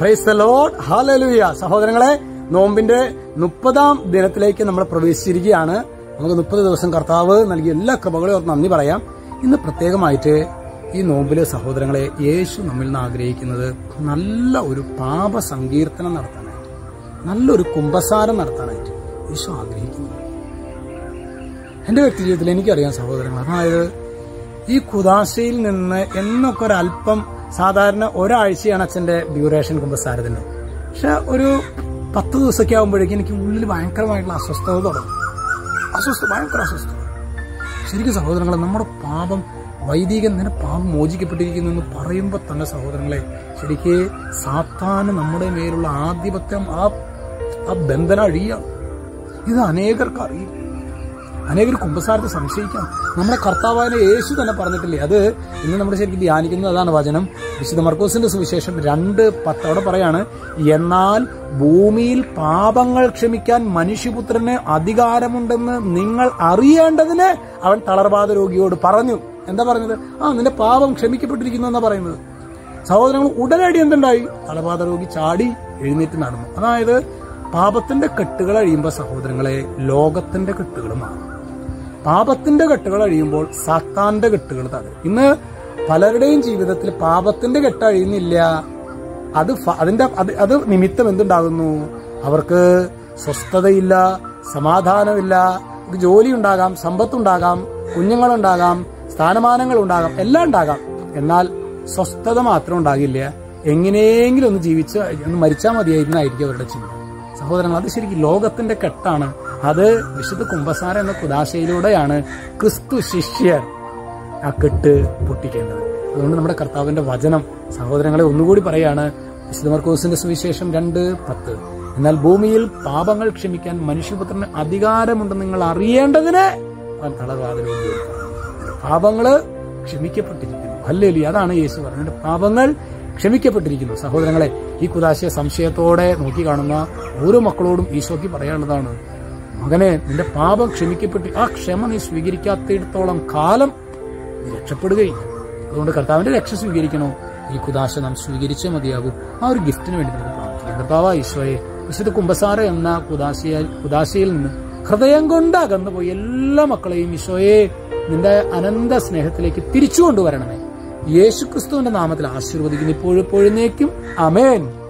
Praise the load ഹാലലുയ സഹോദരങ്ങളെ നോമ്പിന്റെ മുപ്പതാം ദിനത്തിലേക്ക് നമ്മൾ പ്രവേശിച്ചിരിക്കുകയാണ്. നമുക്ക് മുപ്പത് ദിവസം കർത്താവ് നൽകിയ എല്ലാ കൃപകളും ഓർത്ത് നന്ദി പറയാം. ഇന്ന് പ്രത്യേകമായിട്ട് ഈ നോമ്പിലെ സഹോദരങ്ങളെ യേശു നമ്മിൽ നിന്ന് ആഗ്രഹിക്കുന്നത് നല്ല ഒരു പാപ സങ്കീർത്തനം നടത്താനായിട്ട് നല്ലൊരു കുംഭസാരം നടത്താനായിട്ട് യേശു ആഗ്രഹിക്കുന്നു. എന്റെ വ്യക്തി ജീവിതത്തിൽ എനിക്കറിയാം സഹോദരങ്ങൾ അതായത് ഈ കുദാശയിൽ നിന്ന് എന്നൊക്കെ ഒരല്പം സാധാരണ ഒരാഴ്ചയാണ് അച്ഛന്റെ ഡ്യൂറേഷൻ കുമ്പസാരത്തിന്റെ പക്ഷെ ഒരു പത്ത് ദിവസമൊക്കെ ആകുമ്പോഴേക്കും എനിക്ക് ഉള്ളിൽ ഭയങ്കരമായിട്ടുള്ള അസ്വസ്ഥത തുടങ്ങും. അസ്വസ്ഥ ഭയങ്കര അസ്വസ്ഥത ശരിക്കും സഹോദരങ്ങളെ നമ്മുടെ പാപം വൈദികൻ നിന്നെ പാപം മോചിക്കപ്പെട്ടിരിക്കുന്നു എന്ന് പറയുമ്പോൾ തന്നെ സഹോദരങ്ങളെ ശരിക്ക് സാത്താന് നമ്മുടെ മേലുള്ള ആധിപത്യം ആ ആ ബന്ധന അഴിയാണ് ഇത് അനേകർക്ക് അറിയില്ല അനേകർ കുമ്പസാരത്തെ സംശയിക്കാം. നമ്മുടെ കർത്താവായ യേശു തന്നെ പറഞ്ഞിട്ടില്ലേ? അത് ഇന്ന് നമ്മൾ ശരിക്കും ധ്യാനിക്കുന്നത് അതാണ് വചനം. വിശുദ്ധ മർക്കോസിന്റെ സുവിശേഷം രണ്ട് പത്ത്. അവിടെ പറയാണ് എന്നാൽ ഭൂമിയിൽ പാപങ്ങൾ ക്ഷമിക്കാൻ മനുഷ്യപുത്രന് അധികാരമുണ്ടെന്ന് നിങ്ങൾ അറിയേണ്ടതിന് അവൻ തളർവാദ രോഗിയോട് പറഞ്ഞു. എന്താ പറഞ്ഞത്? ആ നിന്റെ പാപം ക്ഷമിക്കപ്പെട്ടിരിക്കുന്നു എന്നാ പറയുന്നത്. സഹോദരങ്ങൾ ഉടനടി എന്തുണ്ടായി? തളർവാദ രോഗി ചാടി എഴുന്നേറ്റ് നടന്നു. അതായത് പാപത്തിന്റെ കെട്ടുകൾ അഴിയുമ്പോൾ സഹോദരങ്ങളെ ലോകത്തിന്റെ കെട്ടുകൾ മാറും പാപത്തിന്റെ കെട്ടുകൾ അഴിയുമ്പോൾ സാത്താന്റെ കെട്ടുകൾ തകരും. ഇന്ന് പലരുടെയും ജീവിതത്തിൽ പാപത്തിന്റെ കെട്ട് അഴിയുന്നില്ല. അത് അതിന്റെ അത് നിമിത്തം എന്തുണ്ടാകുന്നു? അവർക്ക് സ്വസ്ഥതയില്ല സമാധാനമില്ല. ജോലി ഉണ്ടാകാം സമ്പത്തുണ്ടാകാം കുഞ്ഞുങ്ങളുണ്ടാകാം സ്ഥാനമാനങ്ങൾ ഉണ്ടാകാം എല്ലാം ഉണ്ടാകാം. എന്നാൽ സ്വസ്ഥത മാത്രം ഉണ്ടാകില്ല. എങ്ങനെയെങ്കിലും ഒന്ന് ജീവിച്ച് ഒന്ന് മരിച്ചാൽ മതിയായിരുന്നായിരിക്കും അവരുടെ ചിന്ത. സഹോദരങ്ങൾ അത് ശരിക്കും ലോകത്തിന്റെ കെട്ടാണ്. അത് വിശുദ്ധ കുംഭസാര എന്ന കുദാശയിലൂടെയാണ് ക്രിസ്തു ശിഷ്യർ ആ കെട്ട് പൊട്ടിക്കേണ്ടത്. അതുകൊണ്ട് നമ്മുടെ കർത്താവിന്റെ വചനം സഹോദരങ്ങളെ ഒന്നുകൂടി പറയാണ്. വിശുദ്ധ മർക്കോസിന്റെ സുവിശേഷം രണ്ട് പത്ത്. എന്നാൽ ഭൂമിയിൽ പാപങ്ങൾ ക്ഷമിക്കാൻ മനുഷ്യപുത്രന് അധികാരമുണ്ടെന്ന് നിങ്ങൾ അറിയേണ്ടതിന് അവൻ പാപങ്ങൾ ക്ഷമിക്കപ്പെട്ടിരിക്കുന്നു. അല്ലേലി അതാണ് യേശു പറഞ്ഞത്. പാപങ്ങൾ ക്ഷമിക്കപ്പെട്ടിരിക്കുന്നു. സഹോദരങ്ങളെ ഈ കുദാശയെ സംശയത്തോടെ നോക്കി കാണുന്ന ഓരോ മക്കളോടും ഈശോയ്ക്ക് പറയേണ്ടതാണ് മകനെ നിന്റെ പാപം ക്ഷമിക്കപ്പെട്ടു ആ ക്ഷമ നീ സ്വീകരിക്കാത്തിടത്തോളം കാലം നീ രക്ഷപ്പെടുകയില്ല. അതുകൊണ്ട് കർത്താവിന്റെ രക്ഷ സ്വീകരിക്കണോ? ഈ കുദാശ നാം സ്വീകരിച്ചേ മതിയാകും. ആ ഒരു ഗിഫ്റ്റിന് വേണ്ടി നമുക്ക് പ്രാർത്ഥിക്കാം. കർത്താവ് ഈശോയെ വിശുദ്ധ കുംഭസാര എന്ന കുദാശയിൽ കുദാശയിൽ നിന്ന് ഹൃദയം കൊണ്ട് അകന്നുപോയി എല്ലാ മക്കളെയും ഈശോയെ നിന്റെ അനന്ത സ്നേഹത്തിലേക്ക് തിരിച്ചു കൊണ്ടുവരണമേ യേശുക്രിസ്തുവിന്റെ നാമത്തിൽ ആശീർവദിക്കുന്നു. ഇപ്പോഴും എപ്പോഴുന്നേക്കും അമേൻ